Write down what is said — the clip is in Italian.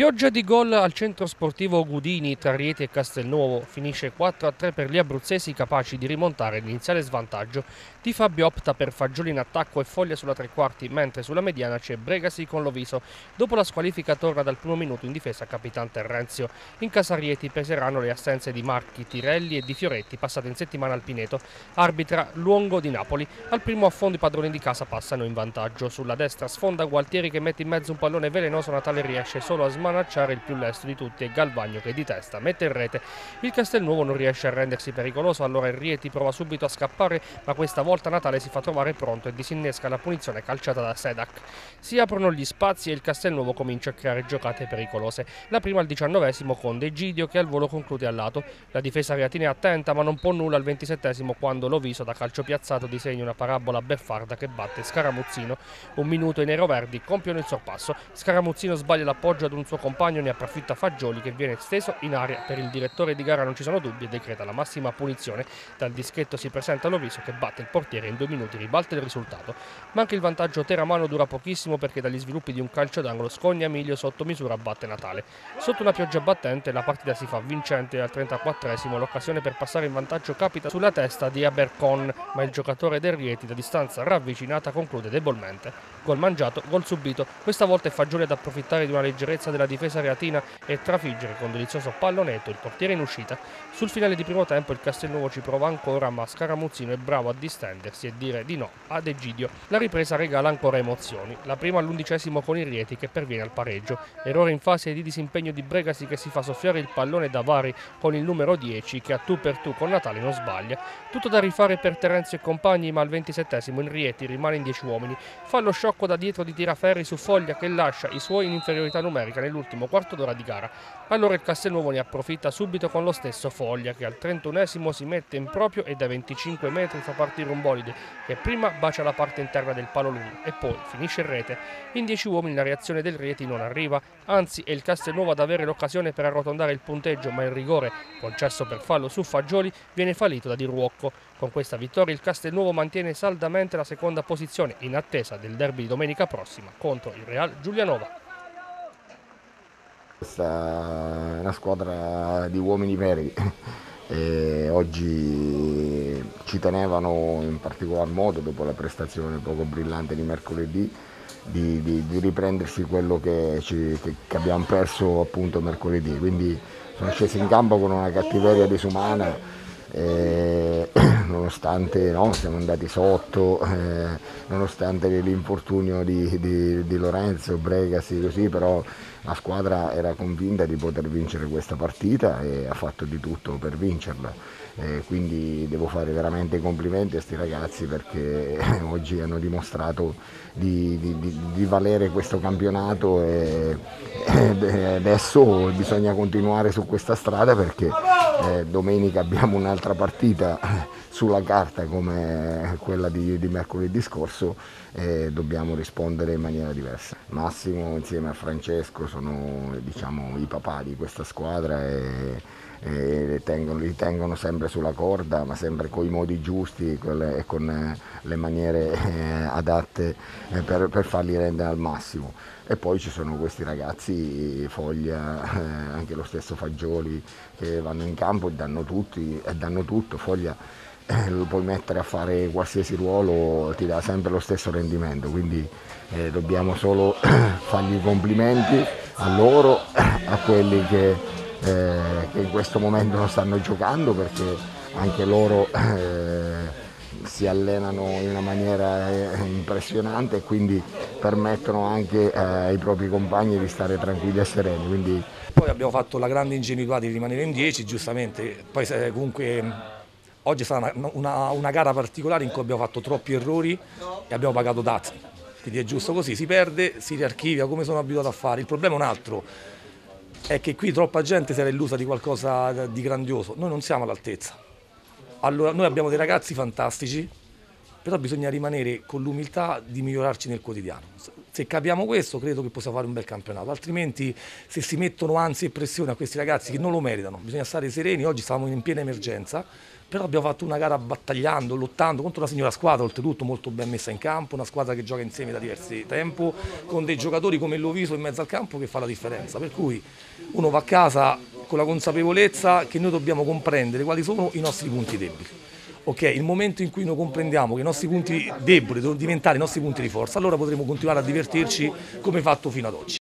Pioggia di gol al centro sportivo Gudini tra Rieti e Castelnuovo. Finisce 4-3 per gli abruzzesi capaci di rimontare l'iniziale svantaggio. Di Fabio opta per Fagioli in attacco e Foglia sulla tre quarti, mentre sulla mediana c'è Bregasi con Loviso. Dopo la squalifica torna dal primo minuto in difesa Capitan Terrenzio. In casa Rieti peseranno le assenze di Marchi, Tirelli e di Fioretti, passate in settimana al Pineto. Arbitra Luongo di Napoli. Al primo affondo i padroni di casa passano in vantaggio. Sulla destra sfonda Gualtieri che mette in mezzo un pallone velenoso, Natale riesce solo a smanare smanacciare il più lesto di tutti e Galvagno che di testa mette in rete. Il Castelnuovo non riesce a rendersi pericoloso, allora il Rieti prova subito a scappare, ma questa volta Natale si fa trovare pronto e disinnesca la punizione calciata da Sedac. Si aprono gli spazi e il Castelnuovo comincia a creare giocate pericolose. La prima al diciannovesimo con De Gidio che al volo conclude al lato. La difesa reatina è attenta ma non può nulla al ventisettesimo quando Loviso da calcio piazzato disegna una parabola beffarda che batte Scaramuzzino. Un minuto i neroverdi compiono il sorpasso. Scaramuzzino sbaglia l'appoggio ad un suo compagno, ne approfitta Fagioli che viene steso in aria. Per il direttore di gara non ci sono dubbi e decreta la massima punizione. Dal dischetto si presenta Loviso che batte il portiere in due minuti, ribalta il risultato. Ma anche il vantaggio teramano dura pochissimo perché dagli sviluppi di un calcio d'angolo Scogna Emilio sotto misura batte Natale. Sotto una pioggia battente la partita si fa vincente al 34esimo l'occasione per passare in vantaggio capita sulla testa di Abercon, ma il giocatore del Rieti da distanza ravvicinata conclude debolmente. Gol mangiato, gol subito. Questa volta è Fagioli ad approfittare di una leggerezza della difesa reatina e trafiggere con delizioso pallonetto il portiere in uscita. Sul finale di primo tempo il Castelnuovo ci prova ancora ma Scaramuzzino è bravo a distendersi e dire di no ad Egidio. La ripresa regala ancora emozioni. La prima all'undicesimo con il Rieti che perviene al pareggio. Errore in fase di disimpegno di Bregasi che si fa soffiare il pallone da Vari con il numero 10 che a tu per tu con Natale non sbaglia. Tutto da rifare per Terenzio e compagni ma al ventisettesimo il Rieti rimane in 10 uomini. Fa lo sciocco da dietro di Tiraferri su Foglia che lascia i suoi in inferiorità numerica nell'ultimo nell'ultimo quarto d'ora di gara. Allora il Castelnuovo ne approfitta subito con lo stesso Foglia che al 31esimo si mette in proprio e dai 25 metri fa partire un bolide che prima bacia la parte interna del palo lungo e poi finisce in rete. In 10 uomini la reazione del Rieti non arriva, anzi è il Castelnuovo ad avere l'occasione per arrotondare il punteggio ma il rigore concesso per fallo su Fagioli viene fallito da Di Ruocco. Con questa vittoria il Castelnuovo mantiene saldamente la seconda posizione in attesa del derby di domenica prossima contro il Real Giulianova. Questa è una squadra di uomini veri. E oggi ci tenevano in particolar modo dopo la prestazione poco brillante di mercoledì di, di, di riprendersi quello che, ci, che, che, abbiamo perso appunto mercoledì. Quindi sono scesi in campo con una cattiveria disumana eh, nonostante no, siamo andati sotto, eh, nonostante l'infortunio di, di, di, Lorenzo, Bregasi, così, però la squadra era convinta di poter vincere questa partita e ha fatto di tutto per vincerla. Eh, quindi devo fare veramente i complimenti a questi ragazzi perché oggi hanno dimostrato di, di, di valere questo campionato e, e, adesso bisogna continuare su questa strada perché eh, domenica abbiamo un'altra partita sulla carta come quella di, di mercoledì scorso e dobbiamo rispondere in maniera diversa. Massimo insieme a Francesco sono diciamo, i papà di questa squadra e, e li, tengono, li, tengono, sempre sulla corda ma sempre con i modi giusti e con le maniere eh, adatte eh, per, per, farli rendere al massimo. E poi ci sono questi ragazzi, Foglia, eh, anche lo stesso Fagioli, che vanno in campo e danno, tutti, e danno tutto. Foglia eh, lo puoi mettere a fare qualsiasi ruolo, ti dà sempre lo stesso rendimento, quindi eh, dobbiamo solo fargli i complimenti a loro, a quelli che, eh, che, in questo momento non stanno giocando perché anche loro eh, si allenano in una maniera eh, impressionante e quindi permettono anche ai propri compagni di stare tranquilli e sereni. Quindi... Poi abbiamo fatto la grande ingenuità di rimanere in 10, giustamente, poi comunque Oggi è stata una, una, una, gara particolare in cui abbiamo fatto troppi errori e abbiamo pagato dazi. Quindi è giusto così, si perde, si riarchivia come sono abituato a fare. Il problema è un altro, è che qui troppa gente si era illusa di qualcosa di grandioso. Noi non siamo all'altezza. Allora, noi abbiamo dei ragazzi fantastici però bisogna rimanere con l'umiltà di migliorarci nel quotidiano. Se capiamo questo credo che possiamo fare un bel campionato, altrimenti se si mettono ansia e pressione a questi ragazzi che non lo meritano, bisogna stare sereni, oggi stavamo in piena emergenza, però abbiamo fatto una gara battagliando, lottando contro una signora squadra, oltretutto molto ben messa in campo, una squadra che gioca insieme da diversi tempo, con dei giocatori come Loviso in mezzo al campo che fa la differenza, per cui uno va a casa con la consapevolezza che noi dobbiamo comprendere quali sono i nostri punti deboli. Ok, il momento in cui noi comprendiamo che i nostri punti deboli devono diventare i nostri punti di forza, allora potremo continuare a divertirci come fatto fino ad oggi.